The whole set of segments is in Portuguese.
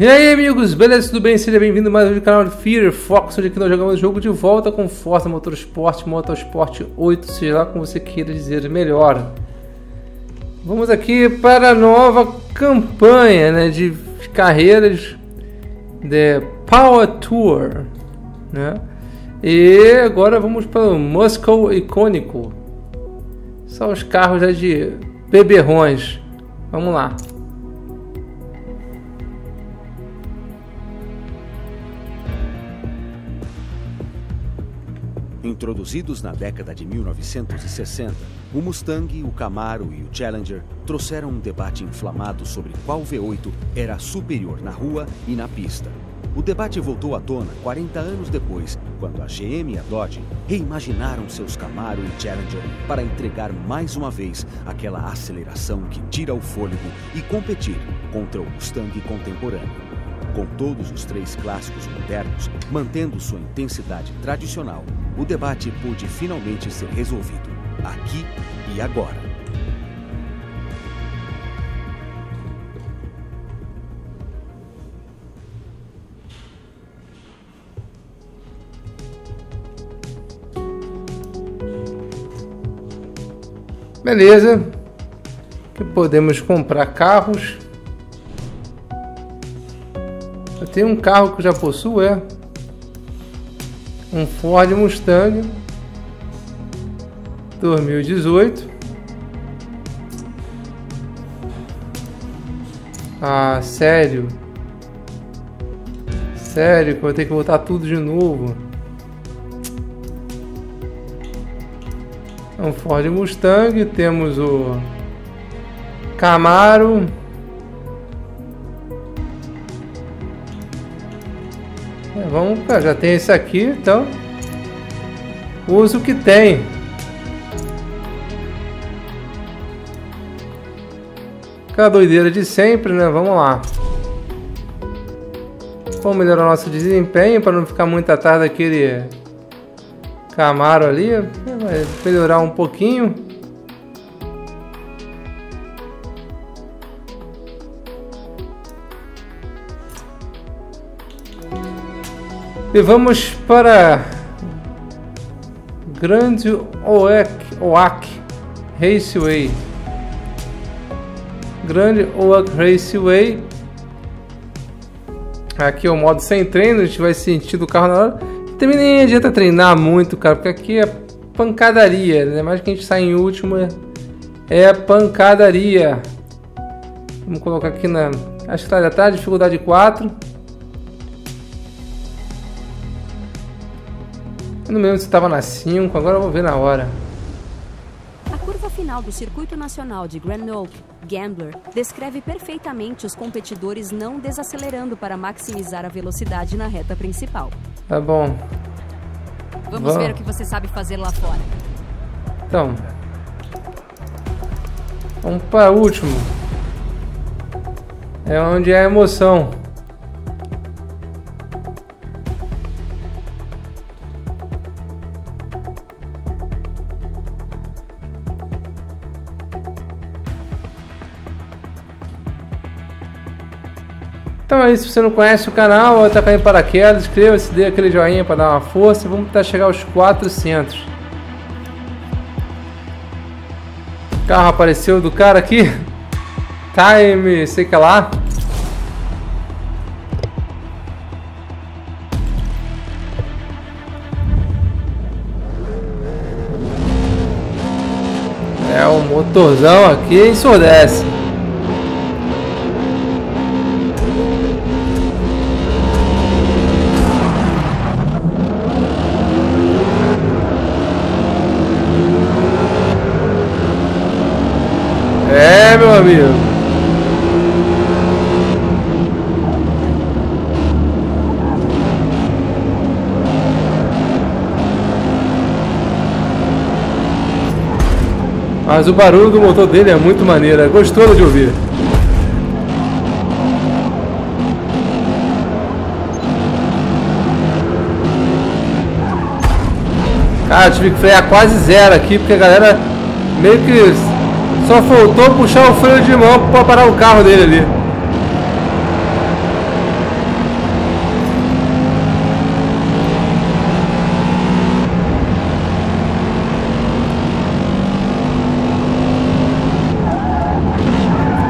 E aí amigos, beleza? Tudo bem? Seja bem-vindo mais um vídeo do canal Fear Fox, onde aqui nós jogamos o jogo de volta com Forza Motorsport, Motorsport 8, seja lá como você queira dizer melhor. Vamos aqui para a nova campanha né, de carreiras de Power Tour, né? E agora vamos para o Moscow Icônico. São os carros já de beberrões. Vamos lá. Introduzidos na década de 1960, o Mustang, o Camaro e o Challenger trouxeram um debate inflamado sobre qual V8 era superior na rua e na pista. O debate voltou à tona 40 anos depois, quando a GM e a Dodge reimaginaram seus Camaro e Challenger para entregar mais uma vez aquela aceleração que tira o fôlego e competir contra o Mustang contemporâneo. Com todos os três clássicos modernos mantendo sua intensidade tradicional, o debate pôde finalmente ser resolvido, aqui e agora. Beleza. Que podemos comprar carros. Eu tenho um carro que eu já possuo, é um Ford Mustang 2018. Ah, sério? Sério que eu vou ter que voltar tudo de novo? É um Ford Mustang, temos o Camaro vamos, já tem esse aqui, então uso o que tem. Aquela doideira de sempre, né? Vamos lá. Vamos melhorar nosso desempenho para não ficar muito atrás daquele Camaro ali. Vai melhorar um pouquinho. E vamos para Grande Oak, Oak Raceway. Grande Oak Raceway. Aqui é o modo sem treino, a gente vai sentir do carro na hora. Também nem adianta treinar muito, cara, porque aqui é pancadaria, né? Mais que a gente sai em último é pancadaria. Vamos colocar aqui na. Acho que tá, já tá, dificuldade 4. Eu não lembro se estava na 5, agora eu vou ver na hora. A curva final do Circuito Nacional de Grand Oak, Gambler, descreve perfeitamente os competidores não desacelerando para maximizar a velocidade na reta principal. Tá bom. Vamos, Vamos. ver o que você sabe fazer lá fora. Então. Vamos para o último. É onde é a emoção. Então é isso, se você não conhece o canal ou está caindo paraquedas, inscreva-se, dê aquele joinha para dar uma força. Vamos tentar chegar aos 400. O carro apareceu do cara aqui. Time, sei que lá. É, o motorzão aqui ensurdece. Meu amigo. Mas o barulho do motor dele é muito maneiro, é gostoso de ouvir. Cara, tive que frear quase zero aqui, porque a galera meio que só faltou puxar o freio de mão para parar o carro dele ali.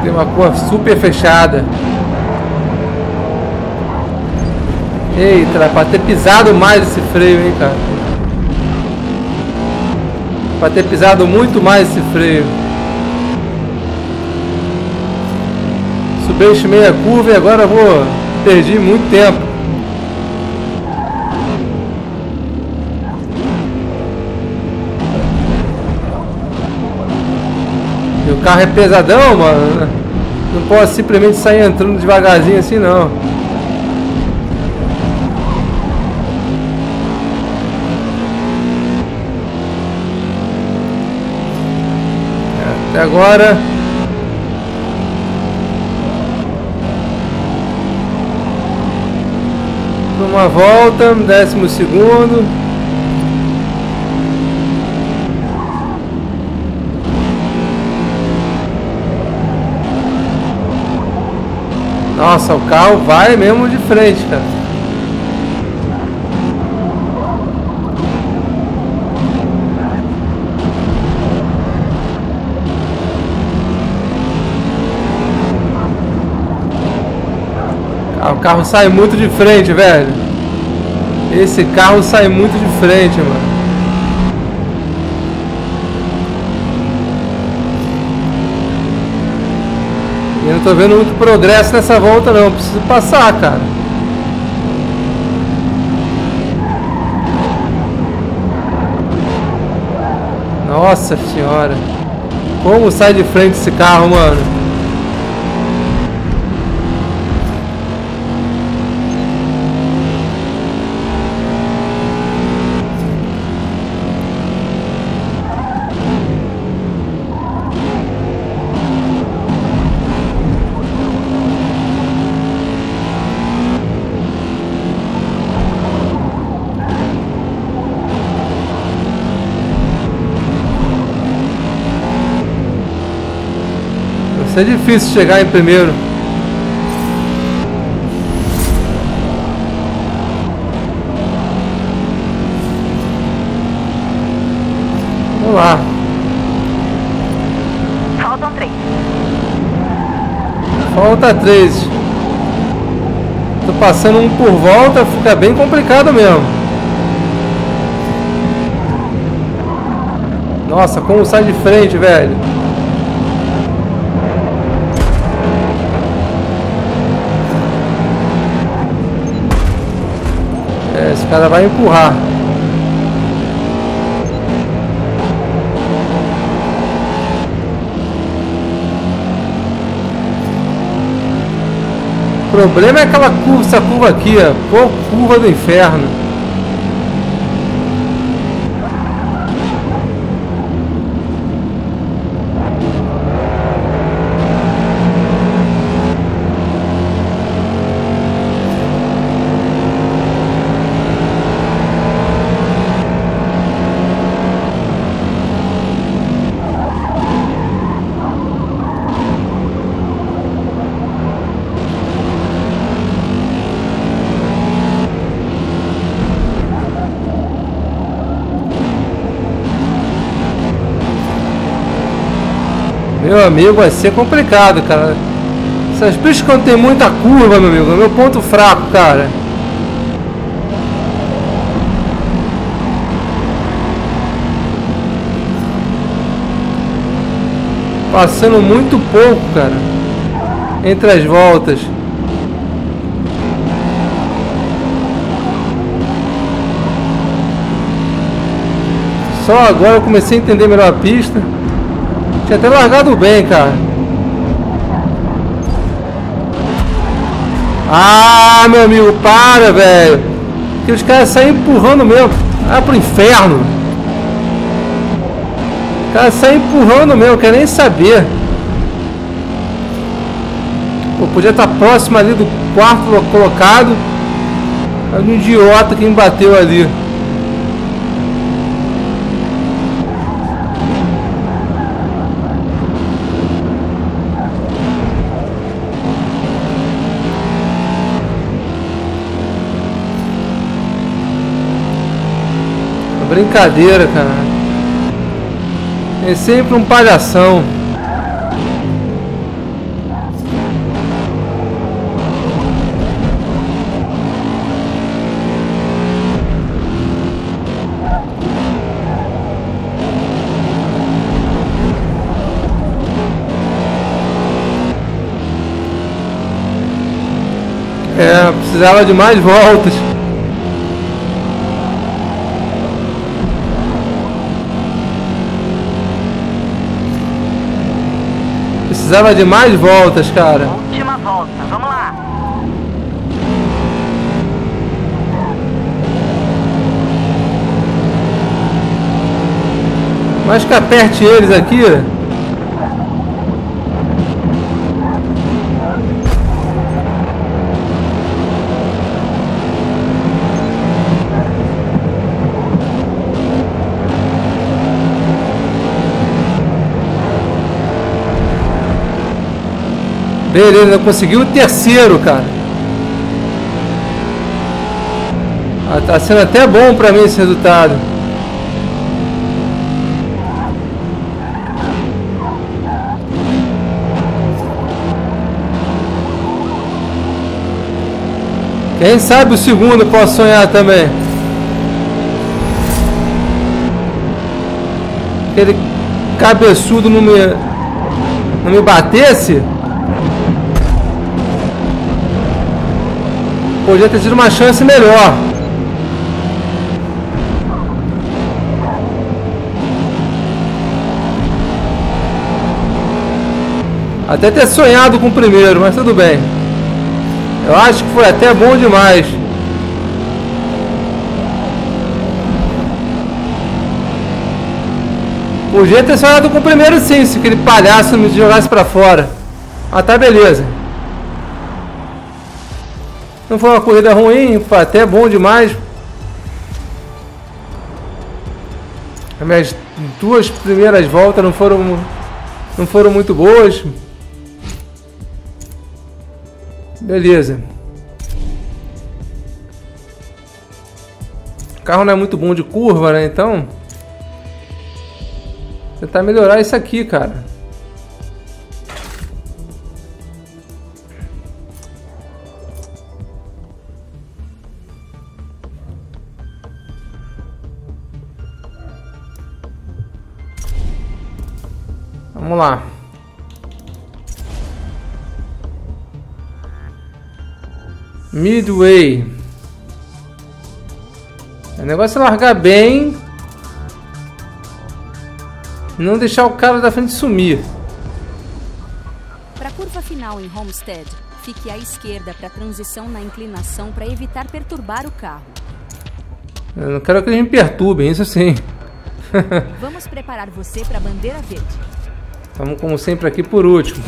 Tem uma cor super fechada. Eita, para ter pisado mais esse freio, hein, cara. Para ter pisado muito mais esse freio. Subestimei a curva e agora vou... Perdi muito tempo. E o carro é pesadão, mano. Não posso simplesmente sair entrando devagarzinho assim, não. Até agora. Uma volta, décimo segundo. Nossa, o carro vai mesmo de frente, cara. Carro sai muito de frente, velho. Esse carro sai muito de frente, mano. Eu não tô vendo muito progresso nessa volta não, preciso passar, cara. Nossa senhora. Como sai de frente esse carro, mano? Ser difícil chegar em primeiro. Vamos lá. Faltam três. Falta três. Tô passando um por volta, fica bem complicado mesmo. Nossa, como sai de frente, velho. Cara vai empurrar. O problema é aquela curva, essa curva aqui, ó. Pô, curva do inferno. Meu amigo, vai ser complicado, cara. Essas pistas quando tem muita curva, meu amigo, é meu ponto fraco, cara. Passando muito pouco, cara. Entre as voltas. Só agora eu comecei a entender melhor a pista. Tinha até largado bem, cara. Ah, meu amigo, para, velho. Que os caras saem empurrando mesmo. Ah, pro inferno. Os caras saem empurrando mesmo, quer nem saber. Pô, podia estar próximo ali do quarto colocado. Olha um idiota que me bateu ali. brincadeira, cara. É sempre um palhação. É, precisava de mais voltas. Precisava de mais voltas, cara. Última volta, vamos lá. Mais que aperte eles aqui. Beleza, conseguiu o terceiro, cara. Tá sendo até bom pra mim esse resultado. Quem sabe o segundo posso sonhar também. Aquele cabeçudo não me, não me batesse. Podia ter tido uma chance melhor. Até ter sonhado com o primeiro, mas tudo bem. Eu acho que foi até bom demais. Podia ter sonhado com o primeiro sim, se aquele palhaço me jogasse pra fora. Ah, tá beleza. Não foi uma corrida ruim, foi até bom demais. As minhas duas primeiras voltas não foram, não foram muito boas. Beleza. O carro não é muito bom de curva, né? Então... Tentar melhorar isso aqui, cara. Vamos lá. Midway. O negócio é largar bem. Não deixar o cara da frente sumir. Para a curva final em Homestead, fique à esquerda para a transição na inclinação para evitar perturbar o carro. Eu não quero que eles me perturbem, isso sim. Vamos preparar você para a bandeira verde. Vamos como sempre aqui por último.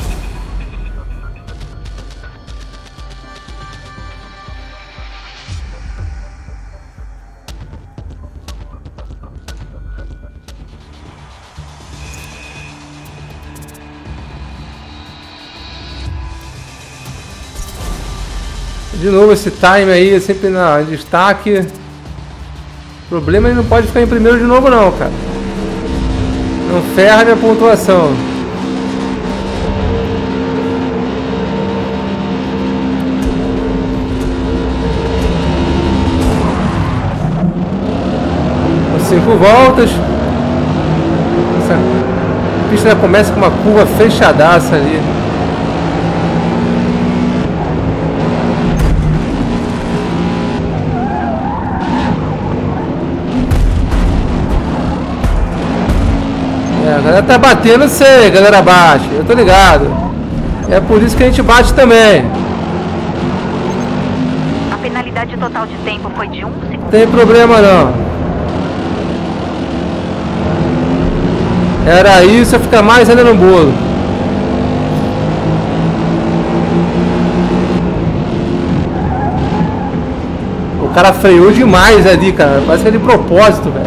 De novo esse time aí, sempre na destaque. O problema que não pode ficar em primeiro de novo não, cara. Não ferra minha pontuação. Cinco voltas. Essa pista já começa com uma curva fechadaça ali. É, a galera tá batendo, sei, a galera bate, eu tô ligado. É por isso que a gente bate também. A penalidade total de tempo foi de um segundo. Tem problema não. Era isso, ia ficar mais ainda no bolo. O cara freou demais ali, cara. Parece que é de propósito, velho.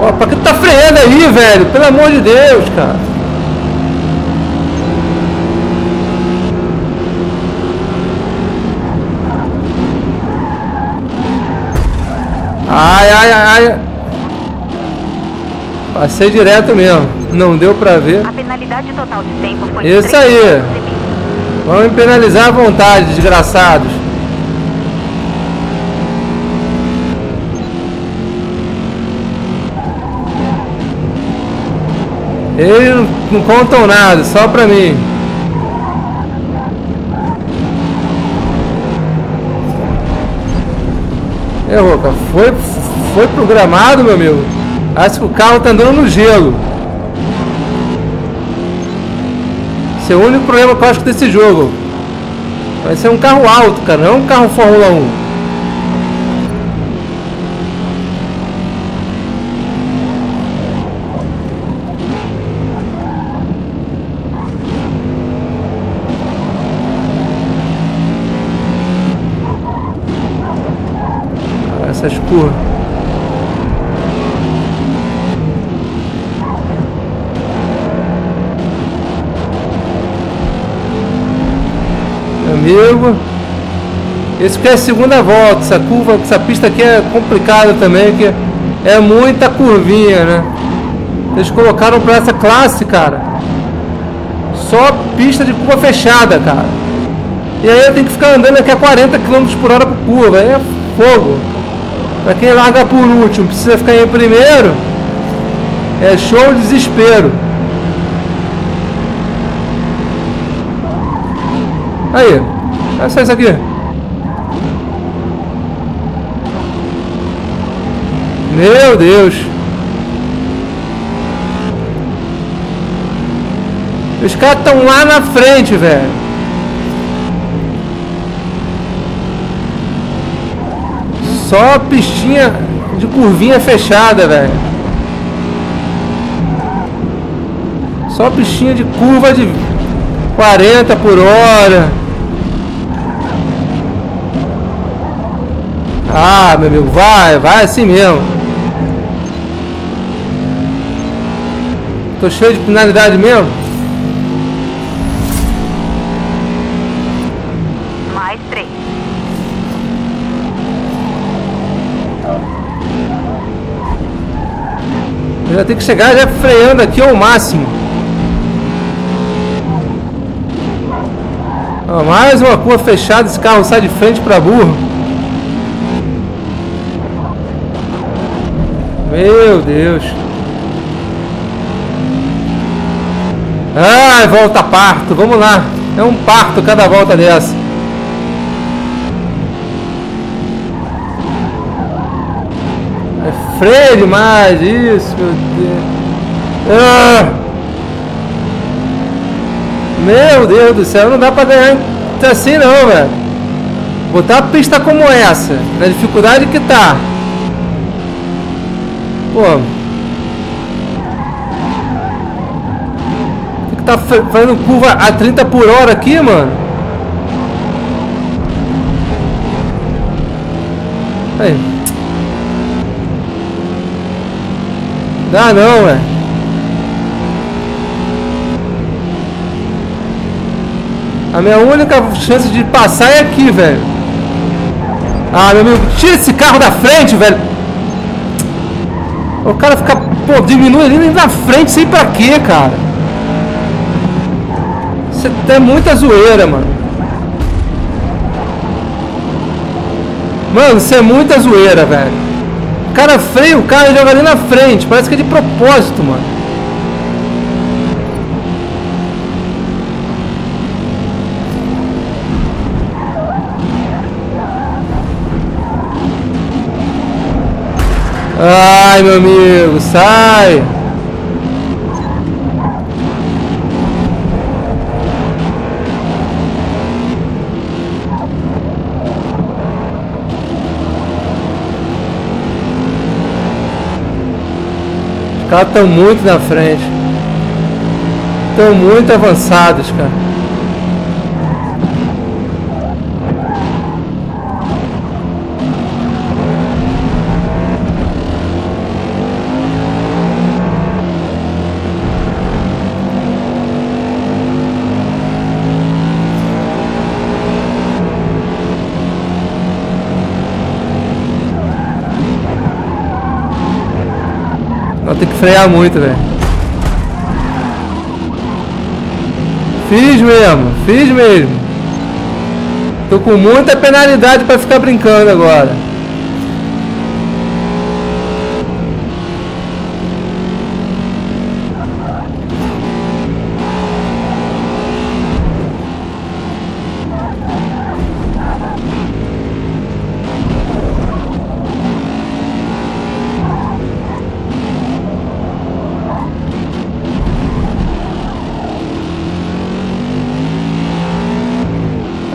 Ó, pra que tu tá freando aí, velho? Pelo amor de Deus, cara. Ai, ai, ai. Passei direto mesmo. Não deu pra ver. A penalidade total de tempo foi Isso aí. Vamos me penalizar à vontade, desgraçados. Eles não contam nada, só pra mim. É, Roca, foi, foi programado, meu amigo. Acho que o carro tá andando no gelo. Esse é o único problema que eu acho desse jogo. Vai ser um carro alto, cara, não é um carro Fórmula 1. Amigo, esse aqui é a segunda volta. Essa curva, essa pista aqui é complicada também, que é muita curvinha, né? Eles colocaram para essa classe, cara. Só pista de curva fechada, cara. E aí eu tenho que ficar andando aqui a 40 km por hora por curva. Aí é fogo. Pra quem larga por último, precisa ficar em primeiro. É show de desespero. Aí, só isso aqui. Meu Deus. Os caras estão lá na frente, velho. Só pistinha de curvinha fechada, velho. Só pistinha de curva de 40 por hora. Ah, meu amigo, vai, vai assim mesmo. Tô cheio de finalidade mesmo. Eu já tenho que chegar já freando aqui ao máximo. Ó, mais uma curva fechada, esse carro sai de frente para burro. Meu Deus. Ai, volta parto, vamos lá. É um parto cada volta dessa. Freio demais, isso, meu Deus. Ah! Meu Deus do céu, não dá pra ganhar assim não, velho. Botar uma pista como essa, na dificuldade que tá. Pô. Tem que tá fazendo curva a 30 por hora aqui, mano. Aí. Dá não, ué. A minha única chance de passar é aqui, velho. Ah, meu amigo, tira esse carro da frente, velho. O cara fica, pô, diminui ali na frente, sei pra quê, cara. Você tem muita zoeira, mano. Mano, isso é muita zoeira, velho. O cara freia o carro e joga ali na frente. Parece que é de propósito, mano. Ai, meu amigo, sai! Caras estão muito na frente. Estão muito avançados, cara. Tem que frear muito, velho. Fiz mesmo, fiz mesmo. Tô com muita penalidade para ficar brincando agora.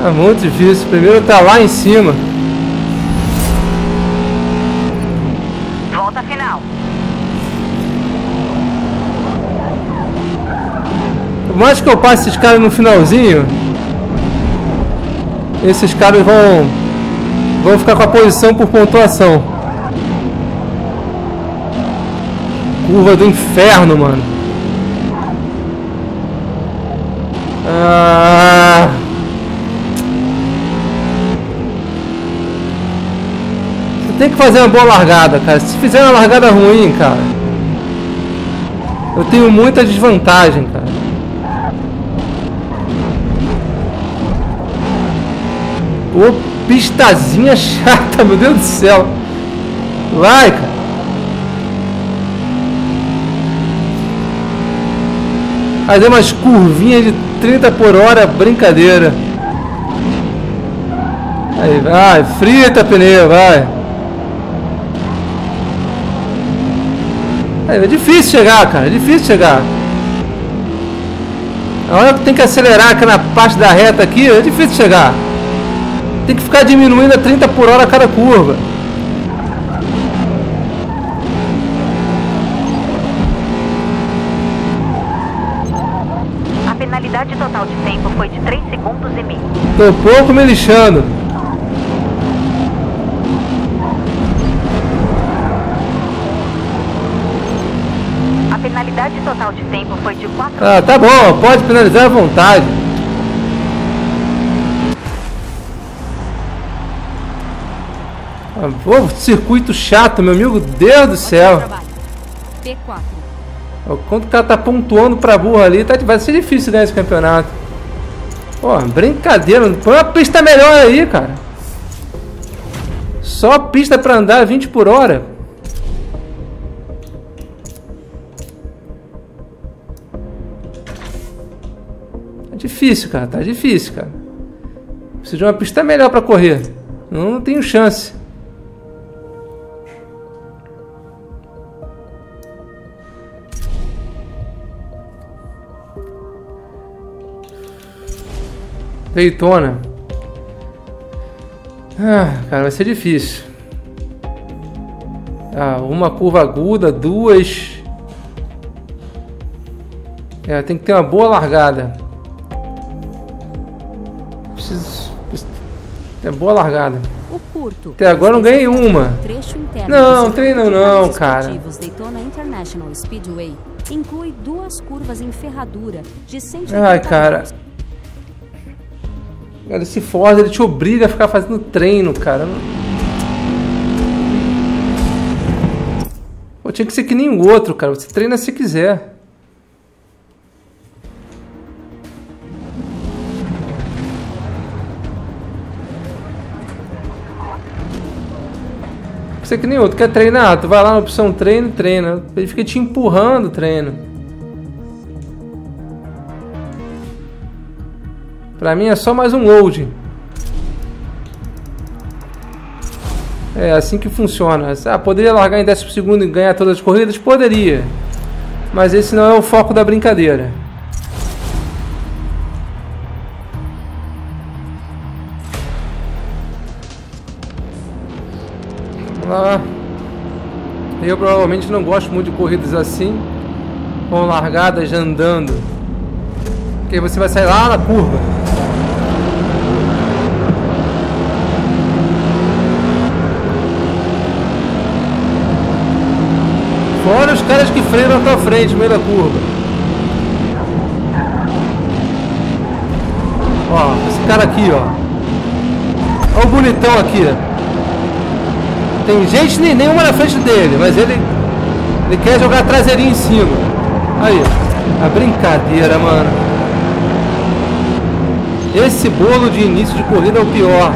É muito difícil. Primeiro tá lá em cima. Volta final. Por mais que eu passe esses caras no finalzinho, esses caras vão vão ficar com a posição por pontuação. Curva do inferno, mano. Ah. Tem que fazer uma boa largada, cara. Se fizer uma largada ruim, cara, eu tenho muita desvantagem, cara. Ô, pistazinha chata, meu Deus do céu. Vai, cara. Deu umas curvinhas de 30 por hora, brincadeira. Aí, vai, frita pneu, vai. Aí, é difícil chegar, cara, é difícil chegar. A hora que tem que acelerar aqui na parte da reta aqui, é difícil chegar. Tem que ficar diminuindo a 30 por hora a cada curva. A penalidade total de tempo foi de 3 segundos e meio. Tô pouco me lixando. Ah, tá bom, pode penalizar à vontade. Ah, Pô, circuito chato, meu amigo, Deus do céu. Trabalho. P4. Ó, Quando o cara tá pontuando pra burra ali, tá, vai ser difícil ganhar esse campeonato. Pô, brincadeira, põe uma pista melhor aí, cara. Só pista pra andar 20 por hora. Difícil, cara, tá difícil, cara. Preciso de uma pista melhor pra correr. Não, não tenho chance. Daytona. Ah, cara, vai ser difícil. Ah, uma curva aguda, duas. É, tem que ter uma boa largada. Ter boa largada. O curto. Até agora não ganhei uma. Trecho interno Não, treino não, cara. Daytona International Speedway inclui duas curvas em ferradura de 180 Ai, cara. Cara, esse Forza ele te obriga a ficar fazendo treino, cara. Pô, tinha que ser que nem o outro, cara. Você treina se quiser. Que ser que nem outro. Quer treinar? Tu vai lá na opção treino treina. Ele fica te empurrando treino. Pra mim é só mais um load. É assim que funciona. Ah, poderia largar em décimo segundo e ganhar todas as corridas? Poderia. Mas esse não é o foco da brincadeira. Lá. Eu provavelmente não gosto muito de corridas assim, com largadas andando. Porque você vai sair lá na curva. Fora os caras que freiam na tua frente no meio da curva. Ó, esse cara aqui, ó. Ó o bonitão aqui, ó. Tem gente nem- nenhuma na frente dele, mas ele ele quer jogar traseirinho em cima. Aí, a brincadeira, mano. Esse bolo de início de corrida é o pior.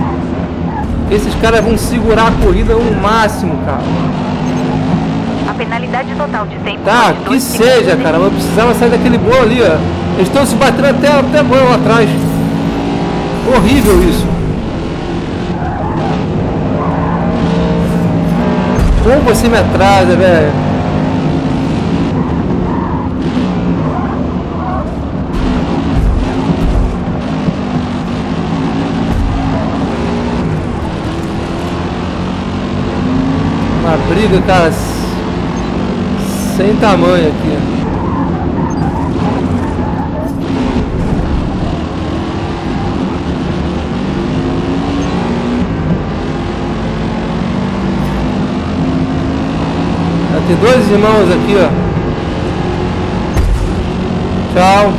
Esses caras vão segurar a corrida no máximo, cara. A penalidade total de tempo Tá, que seja, cara. Mas precisava sair daquele bolo ali, ó. Eles estão se batendo até, até lá atrás. Horrível isso. como você me atrasa, velho? Uma briga, cara, sem tamanho aqui. Tem dois irmãos aqui, ó. Tchau.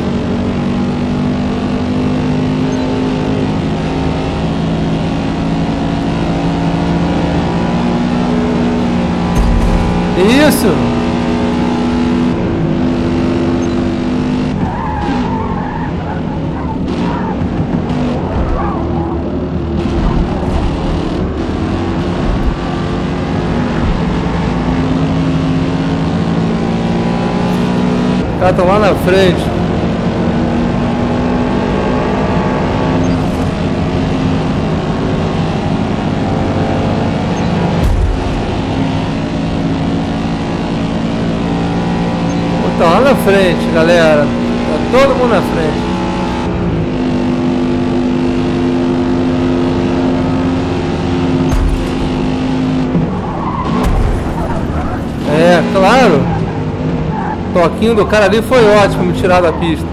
Isso. Caras estão lá na frente. Estão lá na frente, galera. Tá todo mundo na frente. É, toquinho do cara ali foi ótimo me tirar da pista.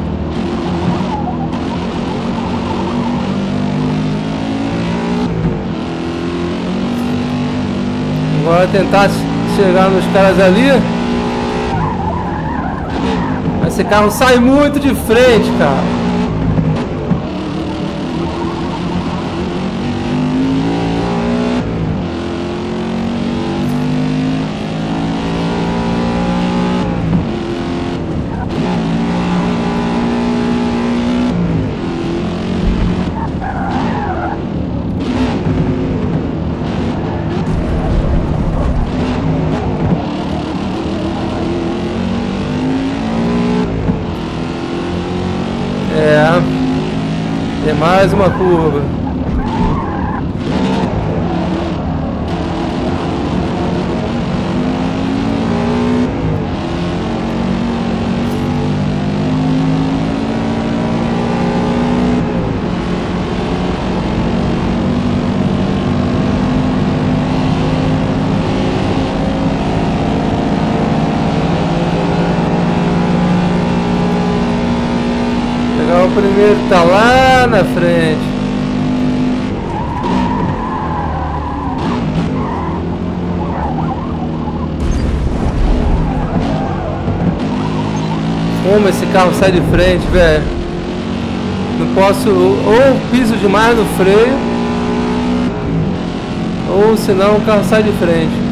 Agora tentar chegar nos caras ali. Esse carro sai muito de frente, cara. Mais uma curva. primeiro tá lá na frente. Como esse carro sai de frente, velho. Não posso ou piso demais no freio ou senão o carro sai de frente.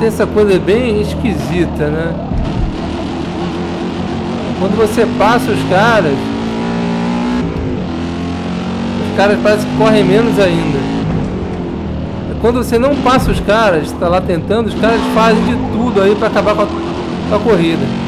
Tem essa coisa bem esquisita, né? Quando você passa os caras, os caras parecem que correm menos ainda. Quando você não passa os caras, está lá tentando, os caras fazem de tudo aí para acabar com a, com a corrida.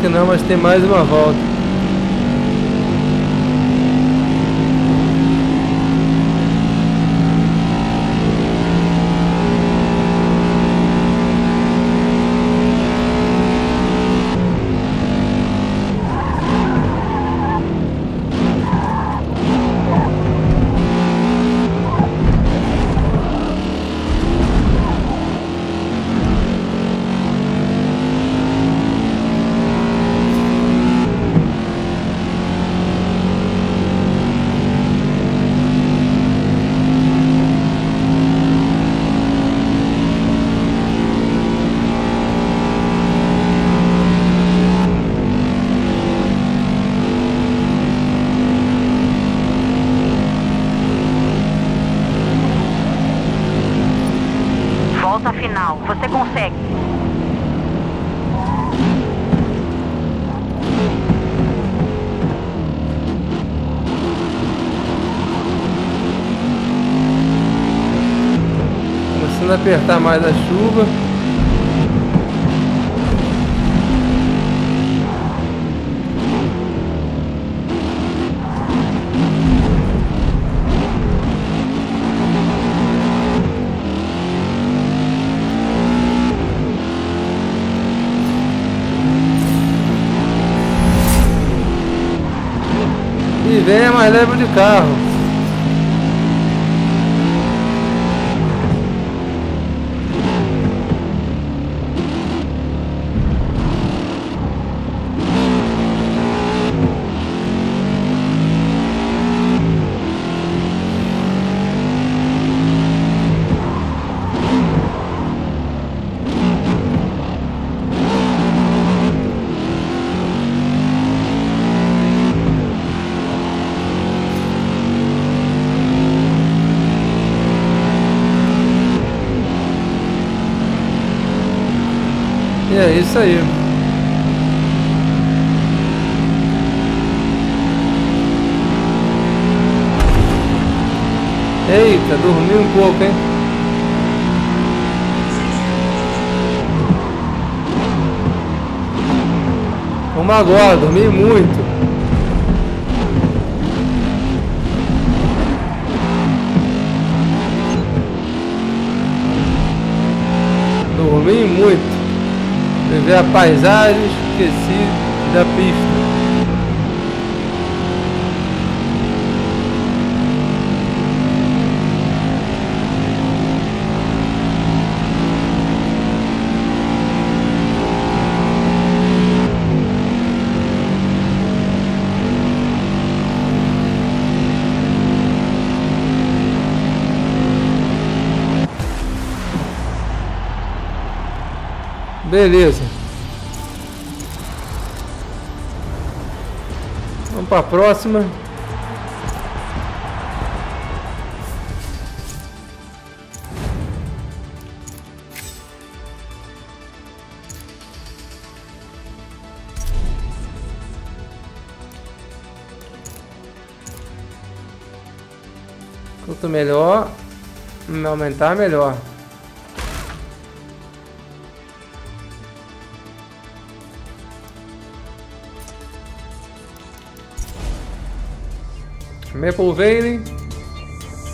Que não, mas tem mais uma. Volta final. Você consegue. Começando a apertar mais a chuva. E venha mais leve de carro. E é isso aí. Eita, dormi um pouco, hein? Vamos agora, dormi muito. Dormi muito. Ver a paisagem, esqueci da pista. Beleza. Para a próxima. Quanto melhor, aumentar melhor. Maple Valley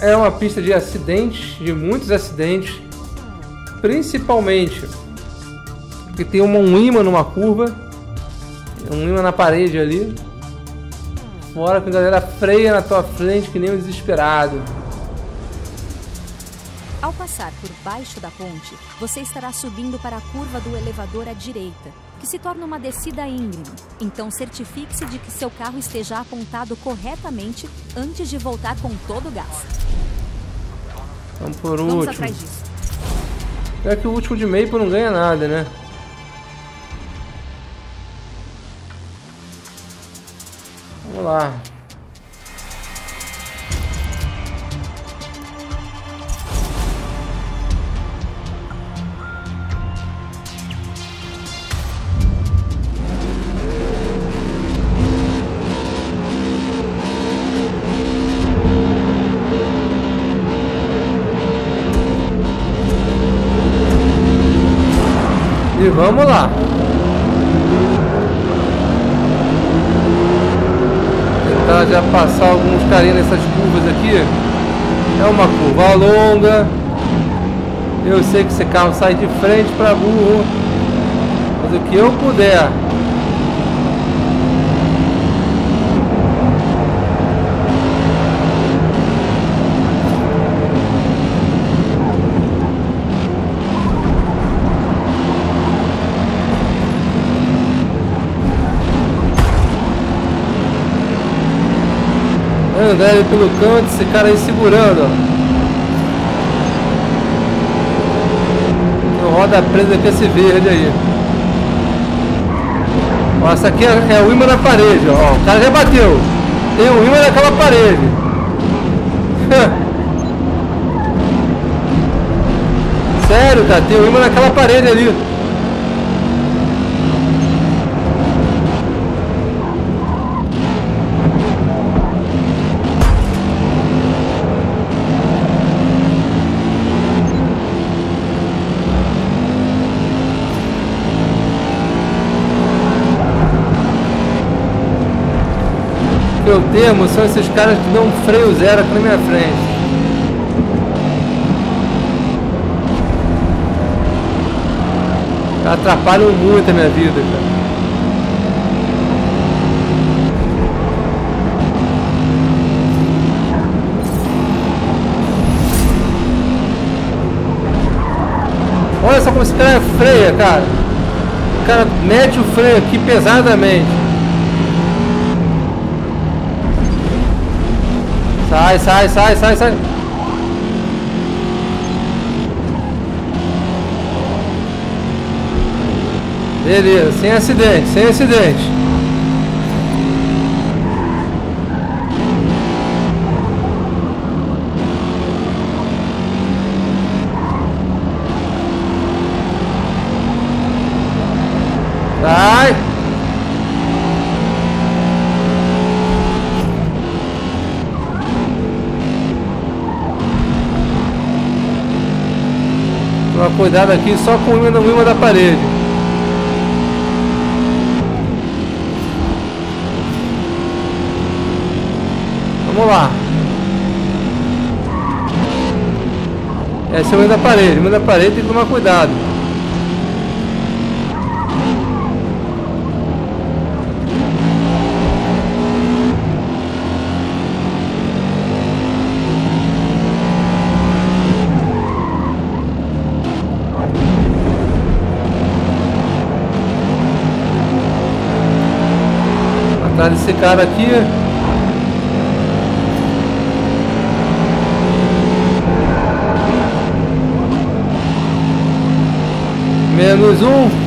é uma pista de acidentes, de muitos acidentes, principalmente porque tem um imã numa curva, um imã na parede ali, fora que a galera freia na tua frente que nem um desesperado. Ao passar por baixo da ponte, você estará subindo para a curva do elevador à direita, que se torna uma descida íngreme. Então certifique-se de que seu carro esteja apontado corretamente antes de voltar com todo o gás. Vamos por Vamos último. atrás disso. É que o último de Maple não ganha nada, né? Vamos lá. Já passar alguns carinhos nessas curvas aqui. É uma curva longa. Eu sei que esse carro sai de frente para burro. Mas o que eu puder andar ele pelo canto, esse cara aí segurando, ó. roda presa com esse verde aí. Ó, essa aqui é, é o imã da parede, ó. O cara já bateu. Tem o imã daquela parede. Sério, cara, tem o imã naquela parede ali. Eu temo são esses caras que dão um freio zero aqui na minha frente. Atrapalham muito a minha vida, cara. Olha só como esse cara freia, cara. O cara mete o freio aqui pesadamente. Sai, sai, sai, sai, sai. Beleza, sem acidente, sem acidente. Sai. Toma cuidado aqui só com o imã da parede. Vamos lá. Esse é o imã da parede. O imã da parede tem que tomar cuidado. Atrás desse cara aqui. Menos um.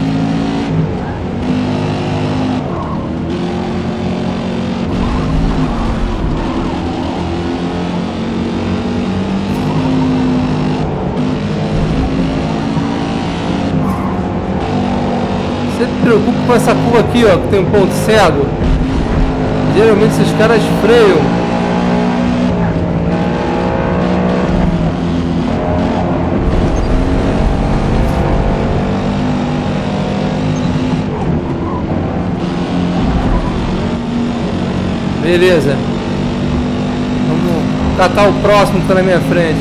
Você preocupa com essa curva aqui, ó, que tem um ponto cego. Geralmente esses caras freiam. Beleza. Vamos catar o próximo que tá na minha frente.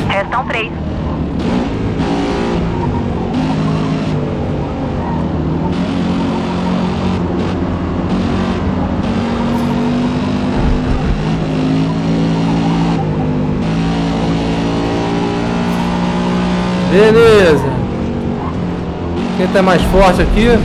Beleza. Quem tá mais forte aqui?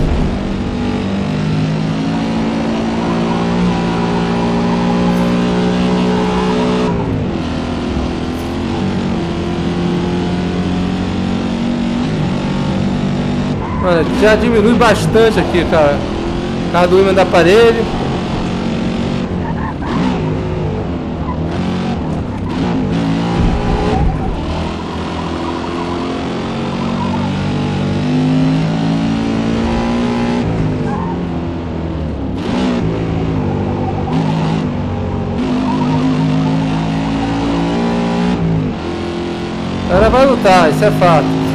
Mano, já diminui bastante aqui, cara. Cada imã da parede. Lutar, isso é fato.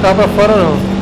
Carro pra fora não.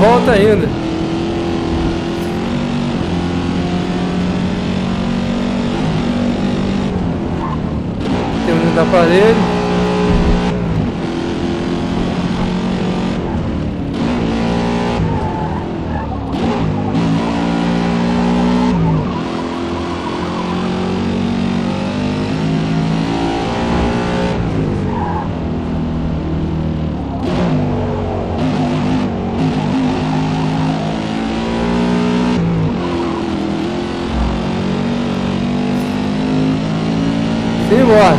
volta ainda. Tem um aparelho. embora.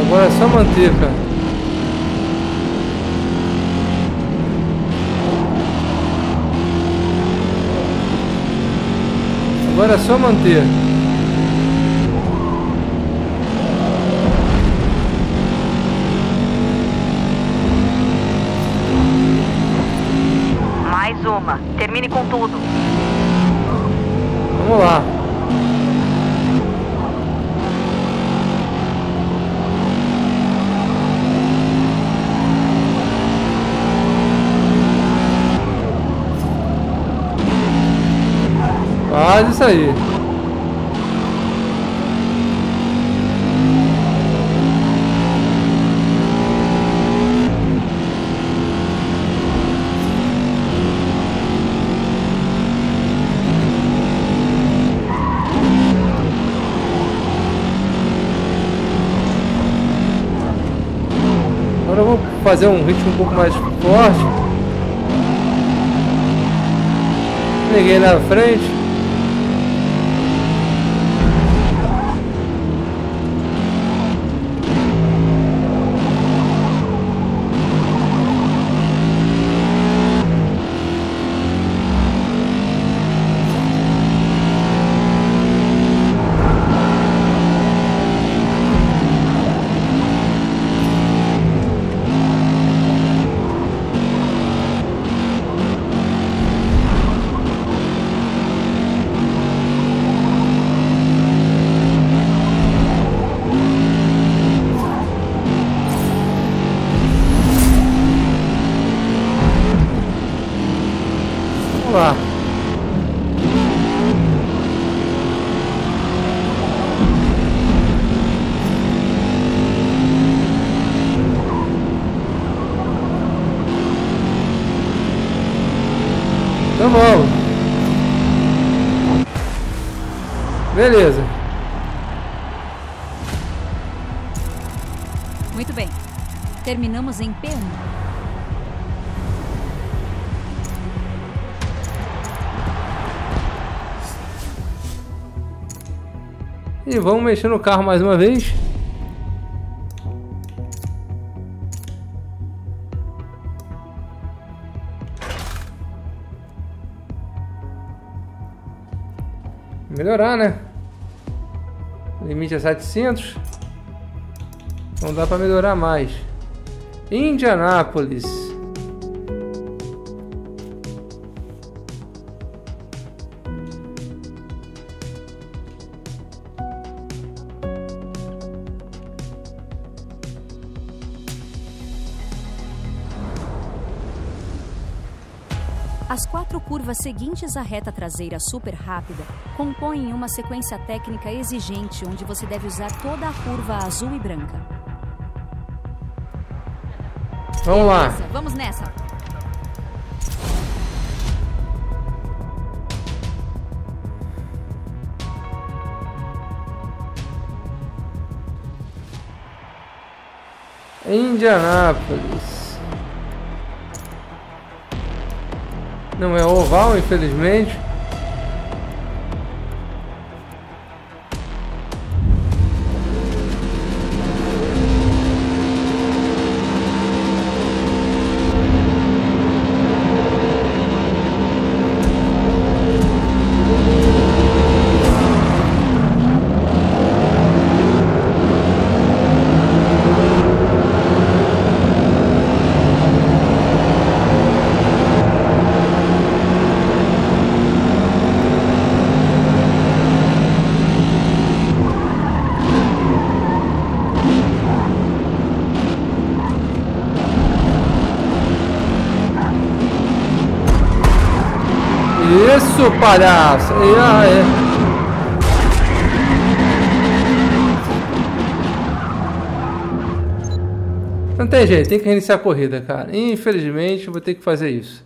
Agora é só manter, cara. Agora é só manter. Mais uma. Termine com tudo. Vamos lá. Faz isso aí. Agora eu vou fazer um ritmo um pouco mais forte. Liguei na frente. Vamos mexer no carro mais uma vez. melhorar, né? Limite é 700. Não dá para melhorar mais. Indianápolis. As quatro curvas seguintes à reta traseira super rápida compõem uma sequência técnica exigente onde você deve usar toda a curva azul e branca. Vamos lá. Vamos nessa. Indianápolis. Não é oval, infelizmente. Palhaço! E aí? Não tem jeito, tem que reiniciar a corrida, cara. Infelizmente, vou ter que fazer isso.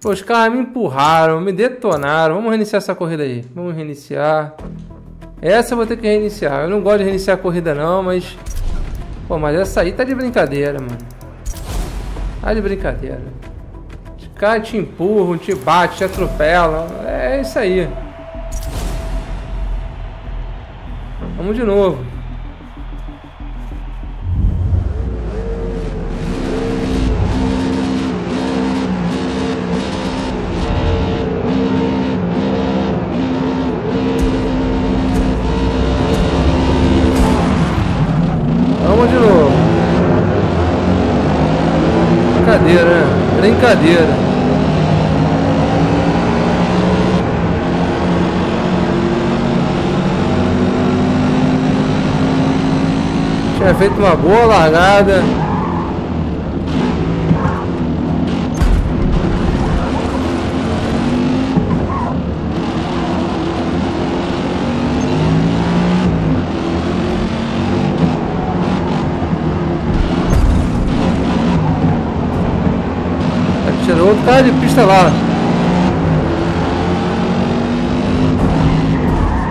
Pô, os caras me empurraram, me detonaram. Vamos reiniciar essa corrida aí. Vamos reiniciar. Essa eu vou ter que reiniciar. Eu não gosto de reiniciar a corrida não, mas... Pô, mas essa aí tá de brincadeira, mano. Tá de brincadeira cara te empurram, te bate, te atropelam. É isso aí. Vamos de novo. Vamos de novo. Brincadeira, né? Brincadeira. Tinha feito uma boa largada. Tirou outro cara de pista lá.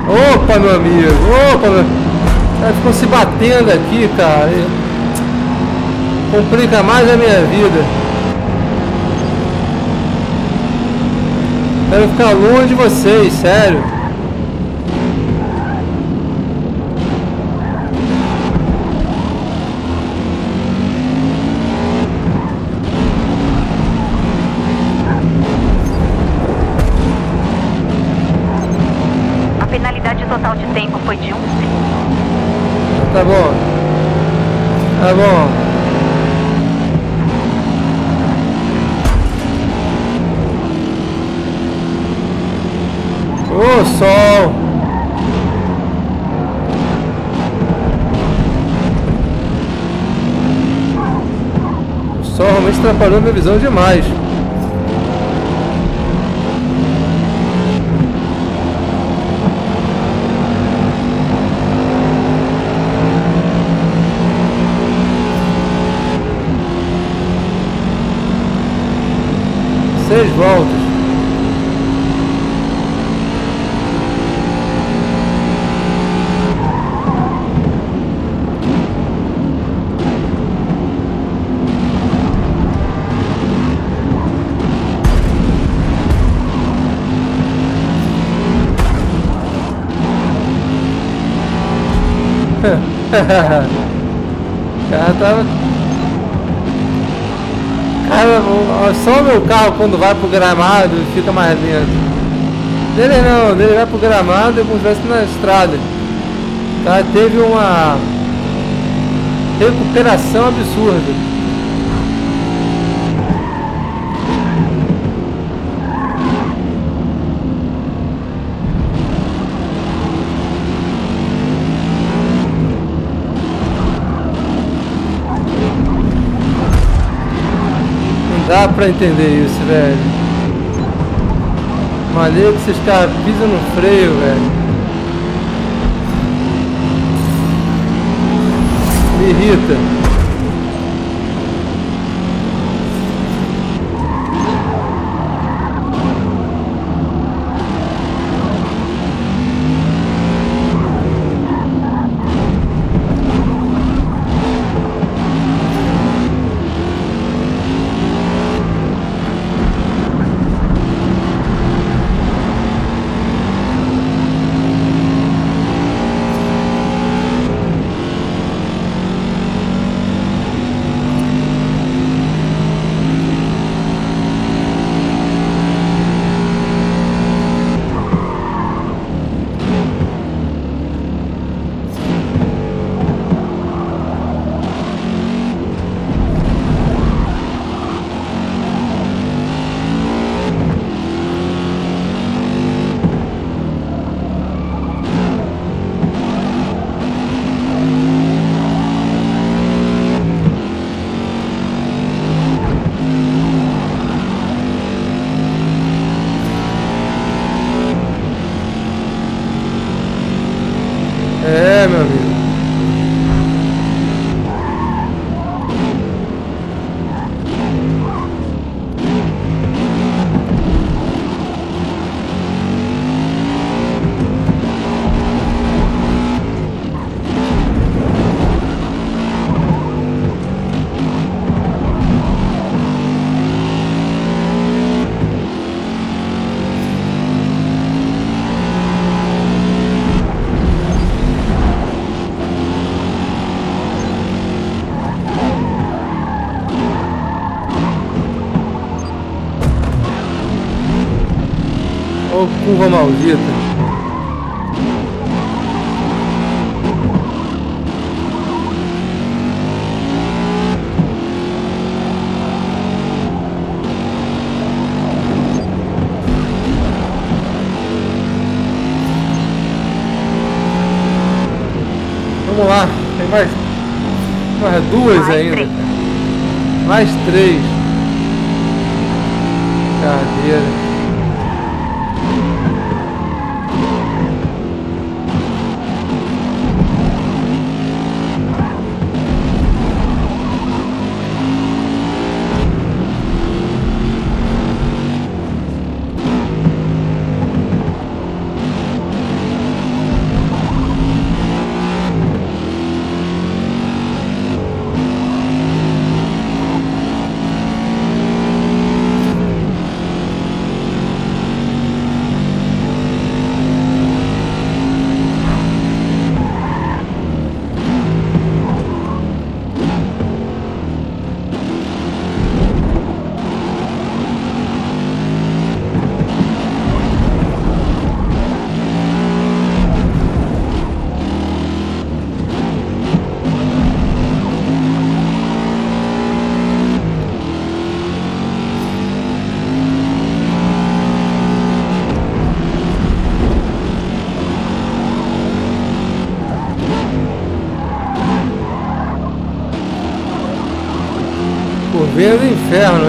Opa, meu amigo. Opa, meu... Ela ficou se batendo aqui, cara. Complica mais a minha vida. Quero ficar longe de vocês, sério. A penalidade total de tempo foi de um Tá bom. Tá bom. Ô oh, sol. O sol realmente atrapalhou minha visão demais. seis voltas. O cara tava Cara, só o meu carro quando vai pro gramado fica mais lento. Dele não, dele vai pro gramado e como se na estrada. Tá, teve uma recuperação absurda. Dá pra entender isso, velho. Maneiro que esses caras pisam no freio, velho. Me irrita. Curva maldita. Vamos lá, tem mais, mais duas mais ainda. Veio do inferno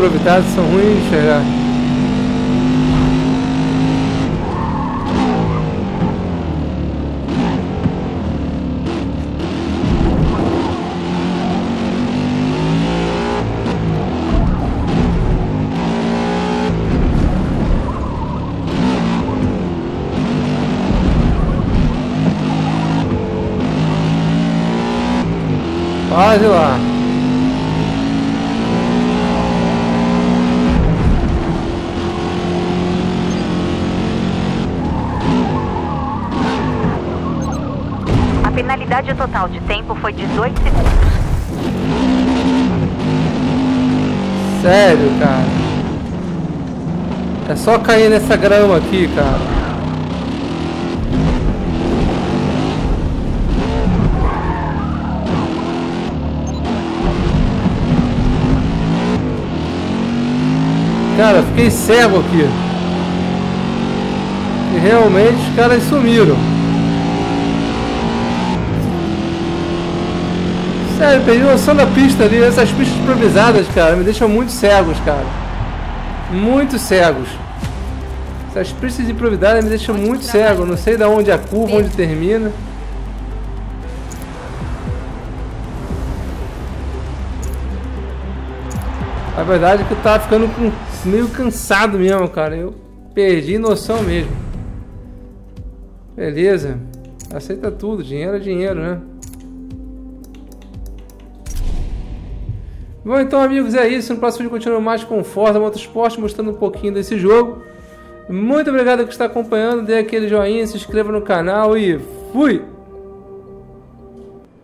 improvisados são ruins de enxergar. Quase lá. Total de tempo foi 18 segundos. Sério, cara. É só cair nessa grama aqui, cara. Cara, fiquei cego aqui. E realmente os caras sumiram. Sério, perdi noção da pista ali. Essas pistas improvisadas, cara, me deixam muito cegos, cara. Muito cegos. Essas pistas improvisadas me deixam muito cego. Não sei de onde é a curva, onde termina. A verdade é que eu tava ficando com meio cansado mesmo, cara. Eu perdi noção mesmo. Beleza. Aceita tudo. Dinheiro é dinheiro, né? Bom, então, amigos, é isso. No próximo vídeo continuamos mais com Forza Motorsport, mostrando um pouquinho desse jogo. Muito obrigado por estar acompanhando. Dê aquele joinha, se inscreva no canal e fui!